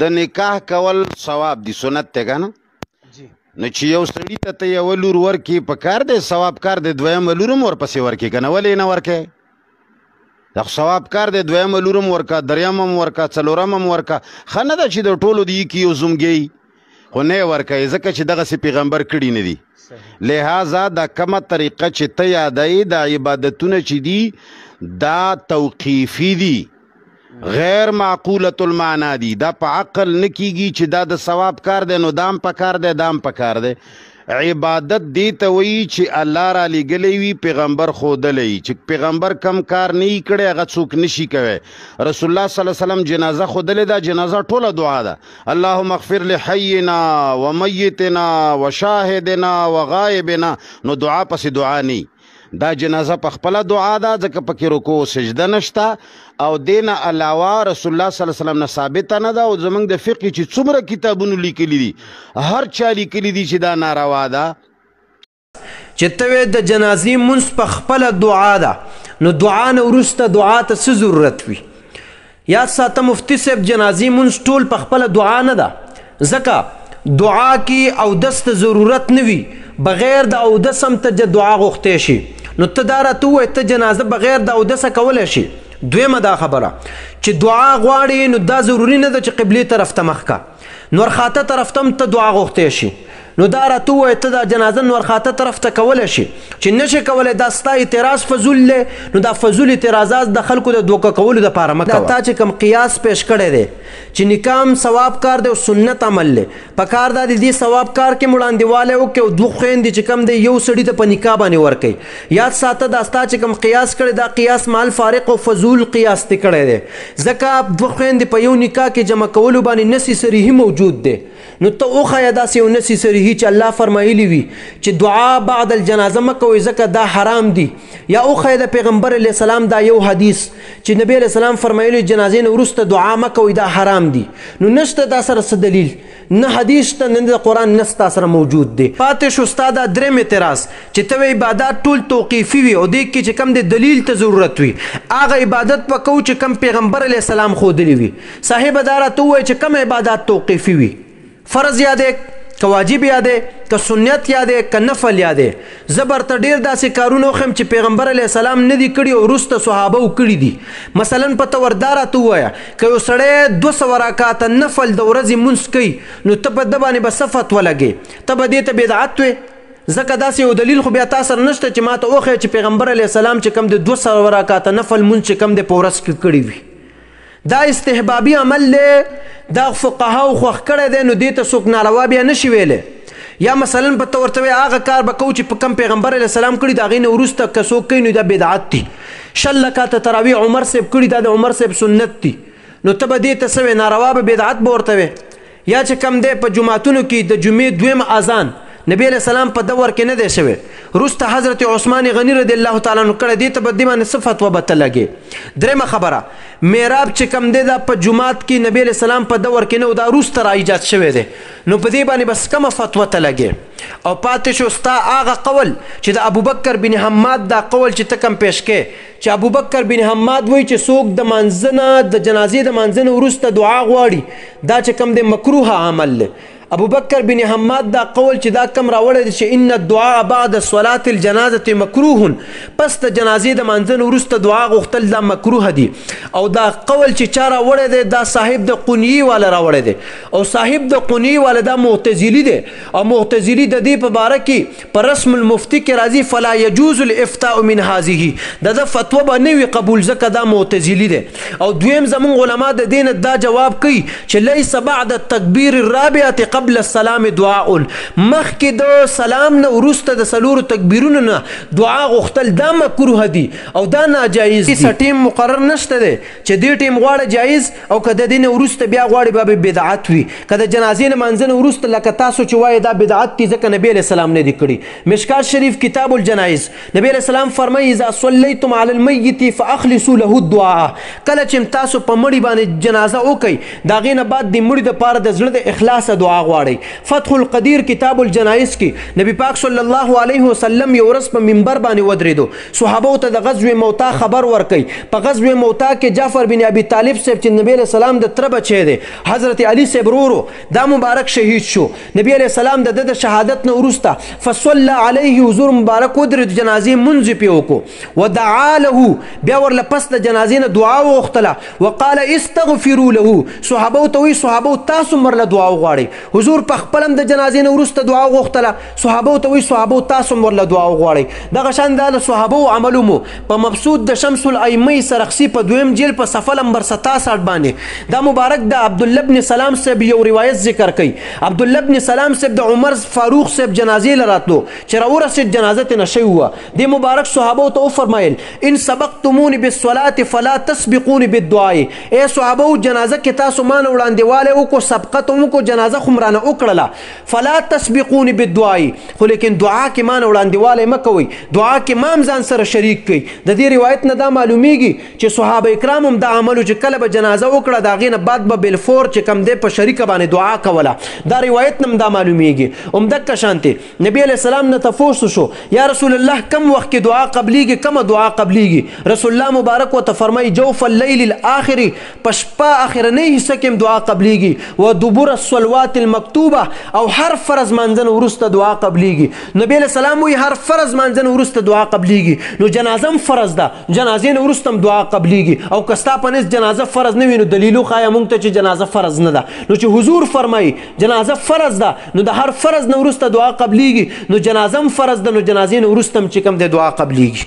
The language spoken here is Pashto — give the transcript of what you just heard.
د نکاح کول ثواب دی سنت ته کنه جی نو چې یو سړی ته ته یو لور ورکی په کار دی ثواب کار دی دویم لورم ورپسې ورکی کنه ولې نه ورکه دا ثواب کار دی دویم لورم ورکا دریم هم ورکا څلورم هم ورکا خنه دا چې د ټولو دی کې یو زمګي خو نه ورکوي ځکه چې دغسې پیغمبر کړي نه دي لهذا دا کومه طریقه چې ته یادوې دا عبادتونه چې دي دا توقیفي دي غیر معقوله المعنا دي دا په عقل نه کیږي چې دا د ثواب کار دی نو دام په کار دی دام په کار دی عبادت دی ته وی چې الله را لګلې وی پیغمبر خودلې چې پیغمبر کم کار نه کړي هغه څوک نشي کوي رسول الله صلی الله علیه وسلم جنازه خودلې دا جنازه ټوله دعا ده اللهم اغفر لحینا ومیتنا وشاهدنا وغائبنا نو دعا پس دعا نه دا جنازه په خپل دعا ده ځکه پکې رکوع او سجده نشته او دینه علاوه رسول الله صلی الله علیه وسلم نه ثابت نه ده او زمونږ د فقې چې څومره کتابونو لیکلي دي هر چا لیکلي دي چې دا ناروا ده چې ته د جنازې مونږ په خپل دعا ده نو دعا نه ورسته دعا ته څه ضرورت وي یاد ساته مفتی صاحب جنازی منز ټول په خپل دعا نه ده زکه دعا کی او دس ته ضرورت نه وی بغیر د او دس هم ته د دعا غوښته شي نو ته دا راته وای ته جنازه بغیر د او دس کولای شي دویمه دا خبره چې دعا غواړي نو دا ضروری نه ده چې قبله طرف ته مخ کا نورخاته طرف تم ته دعا غوښتې شي نو دا راته ووایه ته دا جنازه نورخاته طرف ته کولی شي چې نشي کولی دا ستا اعتراض فضول دی نو دا فضول اعتراضات د خلکو د دوکه کولو دپاره مه کوه تا چې کوم قیاس پیش کړی دی چې نکاح هم ثواب کار دی او سنت عمل دی پکار دا دی دې ثواب کار کې هم وړاندې والی وکړې او دوه خویندې چې کوم دی یو سړي ته په نکاح باندې ورکوي یاد ساته دا ستا چې کوم قیاس کړی دا قیاس مال فارق او فضول قیاس ته کړی دی ځکه دوه خويندې په یو نکاح کې جمع کولو باندې نسی صریحي موجود دی نو ته اوخه دا سیو نسی صریحي چې الله فرمایلی وي چې دعا بعد الجنازه مکوې ځکه دا حرام دی یا اوخه د پیغمبر علی السلام دا یو حدیث چې نبی علی السلام فرمایلی جنازې نه ورسته دعا مکوې دا حرام دی نو نشته دا سره دلیل نه حدیث شته نه د قران نص تا سره موجود دی پاتې شو استاد درې اعتراض چې ته عبادت ټول توقیفي وي او د کې چې کم د دلیل ته ضرورت وي هغه عبادت وکاو چې کم پیغمبر علی السلام خو دلی وي صاحب دارا ته وای چې کم عبادت توقیفي وي فرض یادې که واجب یادې که سنت یادې که نفل یادې زه برته ډیر داسې کارونه وخیم چې پیغمبر علی السلام نه دی کړی او روسته صحابه و کړی دی مثلا په تور دارا تو وایا که یو سړی 200 رکعات نفل د ورځې مونږ کوي نو ته په د باندې به صفت ولګي ته به دې ته بدعت وې ځکه داسې یو دلیل خو بیا تاسو سره نشته چې ماته اوخه چې پیغمبر علی السلام چې کم د 200 رکعات نفل مونږ چې کم د پورس کړی وي دا استحبابي عمل دی دا فقهاو خوښ کړی دی نو دې ته څوک ناروا بیا نشي ویلی یا مثلا په ته ورته وایې هغه کار به کوو چې په کوم پیغمبر علیه السلام کړي د هغې نه وروسته که څوک کوي نو دا بدعت دي شل رکعته تراویح عمر صاحب کړي دا د عمر صاحب سنت دي نو ته به دې ته څه وایې ناروا به بدعت به ورته وایې یا چې کوم دی په جوماتونو کې د جمعې دویم اذان نبی علیه السلام په دور کې نه دی شوی وروسته حضرت عثمان غني رضی الله تعالی عنه کړی دې ته به دې باندې څه فتوا به ته لګې درېمه خبره محراب چې کوم دی دا په جومات کې نبی علیه السلام په دور کې نه دا وروسته را ایجاد شوی دی نو په دې باندې بس کومه فتوا ته لګې او پاتې شو ستا هغه قول چې د ابوبکر بن حماد دا قول چې ته کوم پیش کې چې ابوبکر بن حماد وایي چې څوک د مانځنه د جنازې د مانځنه وروسته دعا غواړي دا چې کم د مکروه عمل دی ابوبکر بن حماد دا قول چې دا کم راوړی دی چې ان الدعاء بعد صلات الجنازه مکروه پس د جنازې د مانځنه وروسته دعا غوښتل دا مکروه دی او دا قول چې چا راوړی دی دا صاحب د قنی والا راوړی دی او صاحب د قنی والا دا معتزلی دی او معتزلی د دې په باره کې په رسم المفتي کې راځي فلا يجوز الافتاء من هذه د د فتوا به نه وي قبول ځکه دا معتزلي دی او دویم زمونږ علما د دین دا جواب کوي چې ليس بعد التکبیر الرابعه قبل السلام دعاء مخکې د سلام نه ورسته د سلور تکبیرونو نه دعا غوښتل دا مکروه دي او دا ناجایز دي ټیم مقرر نشته دی چې دې ټیم غواړه جایز او که ددې نه وروسته بیا غواړي به بدعت وي که د جنازې لمانځه نه وروسته لکه تاسو چې وایې دا بدعت دي ځکه نبي علیه السلام نه دي کړي مشکات شریف کتاب الجنایز نبي علیه السلام فرمایي اذا صلیتم علی المیت فاخلصوا له الدعاء کله چې تاسو په مړي باندې جنازه وکړئ د هغې نه بعد د مړي دپاره د زړه د اخلاصه دعا غواړئ فتح القدیر کتاب الجنایز کې نبي پاک صلی الله علیه وسلم یو ورځ په منبر باندې ودرېدو صحابو ته د غزوه موتا خبر ورکوي په غزوه موتا کې جعفر بن ابي طالب صاحب چې نبی عليه السلام د تره بچی دی حضرت علي صاحب رورو دا مبارک شهید شو نبی عليه السلام د د شهادت نه ورسته فصلى عليه حضور مبارک ودرې د جنازې منځ په وکړو ودعا له بیا ورله پس د جنازې نه دعا وغوښتله وقال استغفروا له صحابو ته وی صحابو تاسو مرله دعا وغواړي حضور په خپل هم د جنازې نه وروسته دعا وغوښتله صحابه ته وی صحابه تاسو هم ورله دعا وغواړئ دغه شان د له صحابه او عملو مو په مبسوط د شمس الایمه سرخسی په دویم جیل په صفحه لمبر 67 باندې دا مبارک د عبد الله بن سلام صاحب یو روایت ذکر کوي عبد الله بن سلام صاحب د عمر فاروق صاحب جنازې لراتلو چې راورسید جنازه ته نشوي و دې مبارک صحابو ته وفرمایل، ان سبقتموني بالصلاة فلا تسبقوني بالدعاء، ای صحابو! جنازه کې تاسو مانه وړاندېوالی وکړو، سبقت هم وکړو، جنازه خو مو رانه وکړله، فلا تسبقوني بالدعاء، خو لیکن دعا کې مانه وړاندېوالی مه کوئ، دعا کې ما هم ځان سره شریک کړئ. د دې روایت نه دا معلومېږي چې صحابه کرامو هم دا عمل و چې کله به جنازه وکړه د هغې نه بعد به بالفور چې کوم دی په شریکه باندې دعا کوله. دا روایت نه هم دا معلومېږي. همدکه شانتې. نبی علیه السلام نه تفوس وشو یا رسول الله کم وخت کې دعا قبليږي کومه دعا قبليږي رسول الله مبارک وته فرمایي جوف الليل الاخر په شپه اخرنۍ حصه کې دعا قبليږي و دبر الصلوات المکتوبه او هر فرض مانځنه ورسته دعا قبليږي نبی علیه السلام وی هر فرض مانځنه ورسته دعا قبليږي نو جنازه فرض ده جنازې نه ورستم دعا قبليږي او کستا پنس جنازه فرض نه وینو دلیلو خای مونږ ته چې جنازه فرض نه ده نو چې حضور فرمایي جنازه فرض ده نو د هر فرض نه ورسته دعا قبليږي نو جنازه هم فرض ده نو جنازې نه ورسته هم چې کوم د دعا قبليږي